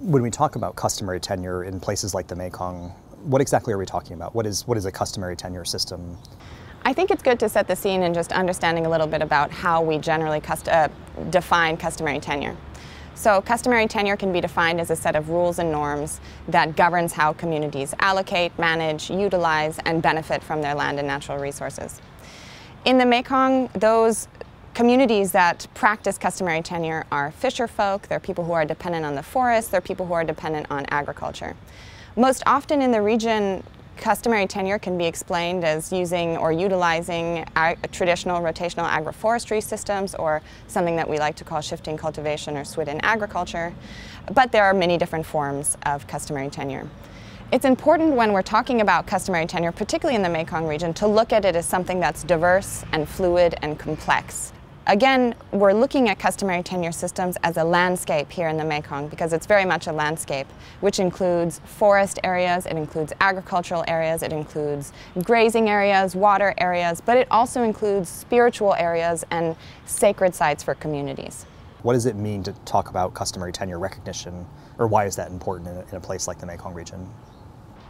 When we talk about customary tenure in places like the Mekong, what exactly are we talking about? What is, what is a customary tenure system? I think it's good to set the scene and just understanding a little bit about how we generally cust uh, define customary tenure. So customary tenure can be defined as a set of rules and norms that governs how communities allocate, manage, utilize, and benefit from their land and natural resources. In the Mekong, those communities that practice customary tenure are fisher folk, they're people who are dependent on the forest, they're people who are dependent on agriculture. Most often in the region, customary tenure can be explained as using or utilizing traditional rotational agroforestry systems or something that we like to call shifting cultivation or swidden agriculture. But there are many different forms of customary tenure. It's important when we're talking about customary tenure, particularly in the Mekong region, to look at it as something that's diverse and fluid and complex. Again, we're looking at customary tenure systems as a landscape here in the Mekong because it's very much a landscape, which includes forest areas, it includes agricultural areas, it includes grazing areas, water areas, but it also includes spiritual areas and sacred sites for communities. What does it mean to talk about customary tenure recognition, or why is that important in a, in a place like the Mekong region?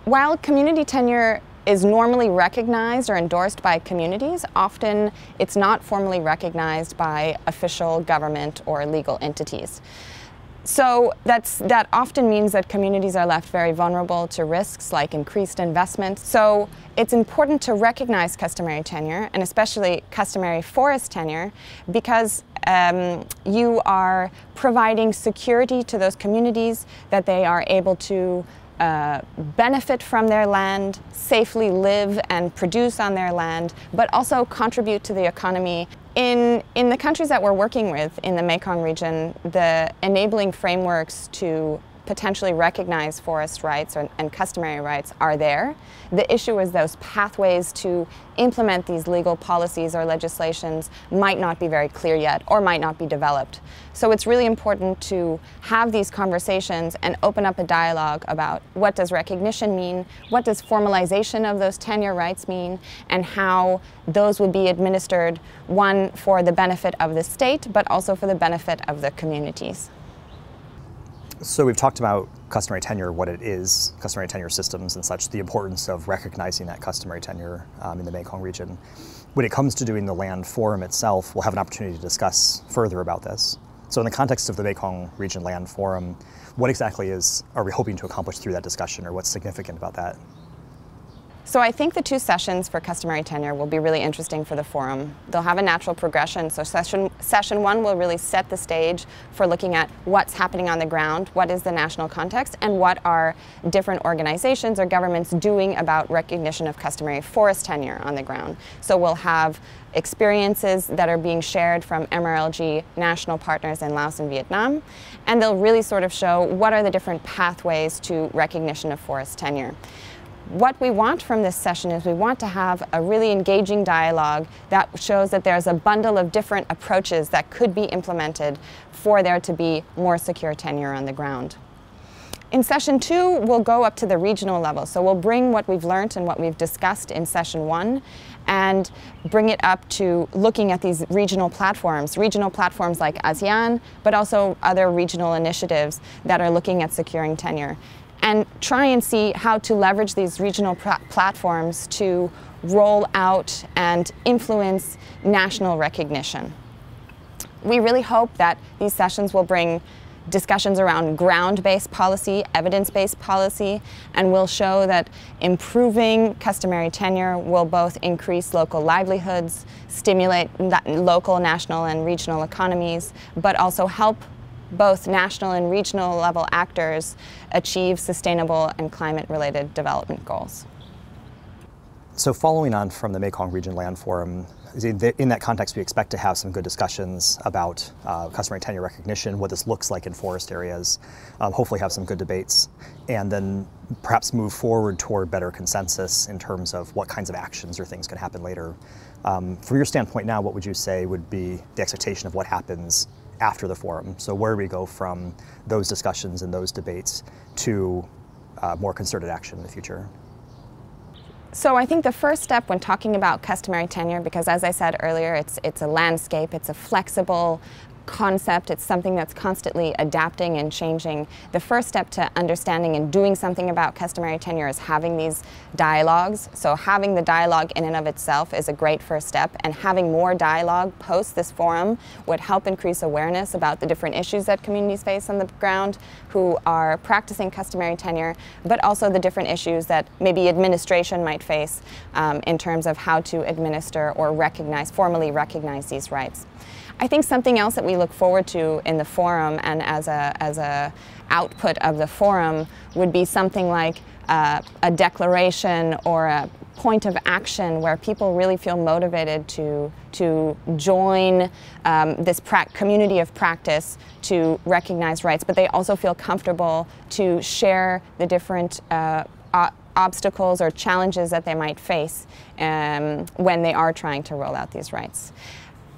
While community tenure is normally recognized or endorsed by communities, often it's not formally recognized by official government or legal entities. So that's, that often means that communities are left very vulnerable to risks like increased investment. So it's important to recognize customary tenure, and especially customary forest tenure, because um, you are providing security to those communities that they are able to uh, benefit from their land, safely live and produce on their land, but also contribute to the economy. In, in the countries that we're working with in the Mekong region, the enabling frameworks to potentially recognize forest rights or, and customary rights are there. The issue is those pathways to implement these legal policies or legislations might not be very clear yet or might not be developed. So it's really important to have these conversations and open up a dialogue about what does recognition mean, what does formalization of those tenure rights mean, and how those would be administered, one for the benefit of the state, but also for the benefit of the communities. So we've talked about customary tenure, what it is, customary tenure systems and such, the importance of recognizing that customary tenure um, in the Mekong region. When it comes to doing the land forum itself, we'll have an opportunity to discuss further about this. So in the context of the Mekong Region Land Forum, what exactly is are we hoping to accomplish through that discussion or what's significant about that? So I think the two sessions for customary tenure will be really interesting for the forum. They'll have a natural progression. So session, session one will really set the stage for looking at what's happening on the ground, what is the national context, and what are different organizations or governments doing about recognition of customary forest tenure on the ground. So we'll have experiences that are being shared from MRLG national partners in Laos and Vietnam, and they'll really sort of show what are the different pathways to recognition of forest tenure what we want from this session is we want to have a really engaging dialogue that shows that there's a bundle of different approaches that could be implemented for there to be more secure tenure on the ground. In session two, we'll go up to the regional level. So we'll bring what we've learned and what we've discussed in session one and bring it up to looking at these regional platforms, regional platforms like ASEAN, but also other regional initiatives that are looking at securing tenure and try and see how to leverage these regional platforms to roll out and influence national recognition. We really hope that these sessions will bring discussions around ground-based policy, evidence-based policy, and will show that improving customary tenure will both increase local livelihoods, stimulate local, national, and regional economies, but also help both national and regional level actors achieve sustainable and climate-related development goals. So following on from the Mekong Region Land Forum, in that context, we expect to have some good discussions about uh, customary tenure recognition, what this looks like in forest areas, um, hopefully have some good debates, and then perhaps move forward toward better consensus in terms of what kinds of actions or things can happen later. Um, from your standpoint now, what would you say would be the expectation of what happens after the forum. So where we go from those discussions and those debates to uh, more concerted action in the future. So I think the first step when talking about customary tenure, because as I said earlier, it's, it's a landscape, it's a flexible concept. It's something that's constantly adapting and changing. The first step to understanding and doing something about customary tenure is having these dialogues. So having the dialogue in and of itself is a great first step and having more dialogue post this forum would help increase awareness about the different issues that communities face on the ground who are practicing customary tenure, but also the different issues that maybe administration might face um, in terms of how to administer or recognize, formally recognize these rights. I think something else that we look forward to in the forum and as a, as a output of the forum would be something like uh, a declaration or a point of action where people really feel motivated to, to join um, this community of practice to recognize rights, but they also feel comfortable to share the different uh, obstacles or challenges that they might face um, when they are trying to roll out these rights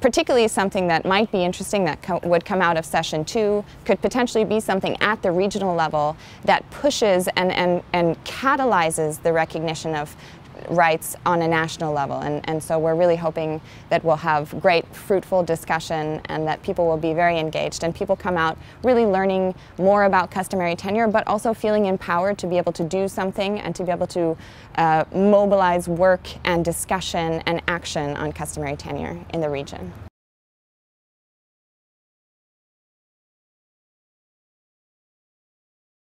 particularly something that might be interesting that co would come out of session two could potentially be something at the regional level that pushes and, and, and catalyzes the recognition of rights on a national level. And, and so we're really hoping that we'll have great, fruitful discussion and that people will be very engaged and people come out really learning more about customary tenure, but also feeling empowered to be able to do something and to be able to uh, mobilize work and discussion and action on customary tenure in the region.